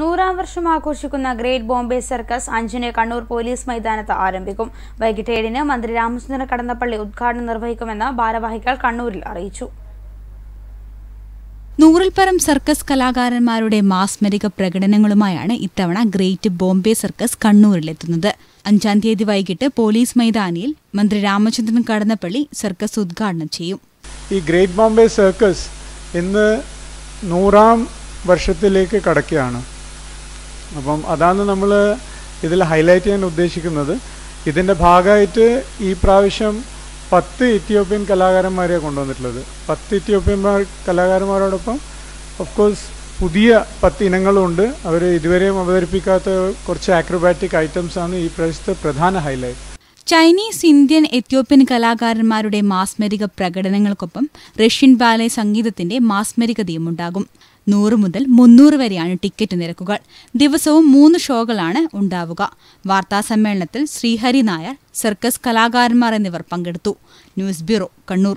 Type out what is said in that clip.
നൂറാം വർഷം ആഘോഷിക്കുന്ന ഗ്രേറ്റ് ബോംബെ സർക്കസ് അഞ്ചിന് കണ്ണൂർ പോലീസ് മൈതാനത്ത് ആരംഭിക്കും. വൈകിട്ട് ഏഴിന് മന്ത്രി രാമചന്ദ്രൻ കടന്നപ്പള്ളി ഉദ്ഘാടനം നിർവഹിക്കുമെന്ന് ഭാരവാഹികൾ കണ്ണൂരിൽ അറിയിച്ചു. നൂറിൽ പരം സർക്കസ് കലാകാരന്മാരുടെ മാസ്മരിക പ്രകടനങ്ങളുമായാണ് ഇത്തവണ ഗ്രേറ്റ് ബോംബെ സർക്കസ് കണ്ണൂരിലെത്തുന്നത്. അഞ്ചാം തീയതി വൈകിട്ട് പോലീസ് മൈതാനിയിൽ മന്ത്രി രാമചന്ദ്രൻ കടന്നപ്പള്ളി സർക്കസ് ഉദ്ഘാടനം ചെയ്യും. ഈ ഗ്രേറ്റ് ബോംബെ സർക്കസ് ഇന്ന് നൂറാം വർഷത്തിലേക്ക് കടക്കുകയാണ്. അപ്പം അതാണ് നമ്മൾ ഇതിൽ ഹൈലൈറ്റ് ചെയ്യാൻ ഉദ്ദേശിക്കുന്നത്. ഇതിന്റെ ഭാഗമായിട്ട് ഈ പ്രാവശ്യം പത്ത് ഇത്യോപ്യൻ കലാകാരന്മാരെയാണ് കൊണ്ടുവന്നിട്ടുള്ളത്. പത്ത് ഇത്യോപ്യൻ കലാകാരന്മാരോടൊപ്പം ഓഫ് കോഴ്സ് പുതിയ പത്ത് ഇനങ്ങളുണ്ട്. അവർ ഇതുവരെയും അവതരിപ്പിക്കാത്ത കുറച്ച് ആക്രോബാറ്റിക് ഐറ്റംസാണ് ഈ പ്രാവശ്യത്തെ പ്രധാന ഹൈലൈറ്റ് ചൈനീസ് ഇന്ത്യൻ എത്യോപ്യൻ കലാകാരന്മാരുടെ മാസ്മരിക പ്രകടനങ്ങൾക്കൊപ്പം റഷ്യൻ ബാലെ സംഗീതത്തിന്റെ മാസ്മരികതയും ഉണ്ടാകും നൂറ് മുതൽ മുന്നൂറ് വരെയാണ് ടിക്കറ്റ് നിരക്കുകൾ. ദിവസവും മൂന്ന് ഷോകളാണ് ഉണ്ടാവുക. വാർത്താസമ്മേളനത്തിൽ ശ്രീഹരി നായർ സർക്കസ് കലാകാരന്മാർ എന്നിവർ പങ്കെടുത്തു. News bureau Kannur.